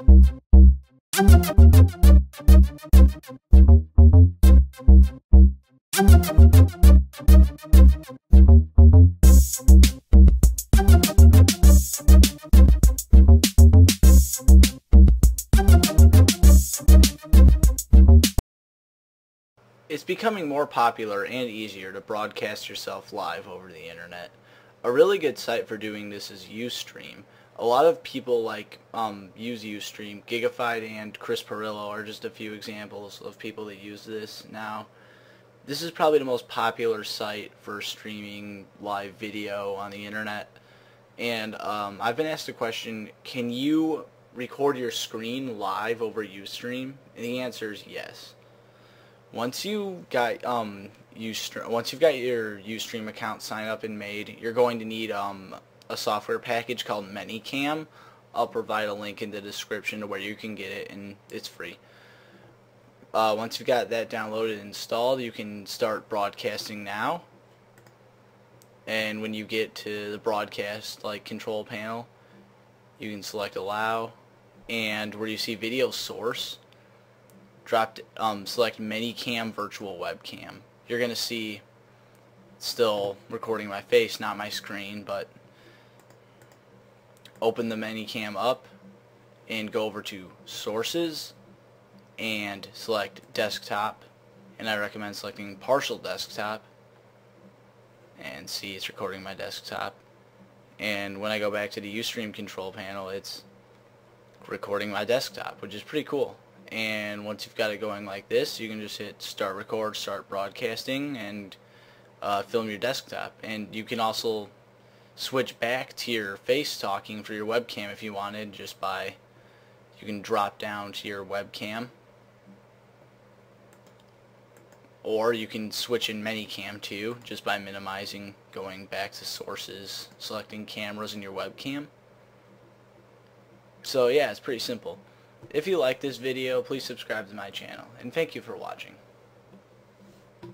It's becoming more popular and easier to broadcast yourself live over the internet. A really good site for doing this is Ustream. A lot of people like um, use Ustream. Gigafide and Chris Pirillo are just a few examples of people that use this now. This is probably the most popular site for streaming live video on the internet. And um, I've been asked a question, can you record your screen live over Ustream? And the answer is yes. Once you got um Ustream, once you've got your Ustream account signed up and made, you're going to need um a software package called ManyCam. I'll provide a link in the description to where you can get it, and it's free. Uh, once you've got that downloaded and installed, you can start broadcasting now. And when you get to the broadcast like control panel, you can select allow, and where you see video source, dropped um, select ManyCam virtual webcam. You're going to see still recording my face, not my screen, but open the ManyCam up and go over to sources and select desktop. And I recommend selecting partial desktop and see it's recording my desktop. And when I go back to the Ustream control panel it's recording my desktop which is pretty cool. And once you've got it going like this you can just hit start record start broadcasting and uh, film your desktop. And you can also switch back to your face talking for your webcam if you wanted just by you can drop down to your webcam. Or you can switch in ManyCam too just by minimizing going back to sources selecting cameras in your webcam. So yeah it's pretty simple. If you like this video, please subscribe to my channel, and thank you for watching.